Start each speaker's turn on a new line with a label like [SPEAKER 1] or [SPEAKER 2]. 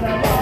[SPEAKER 1] Gracias.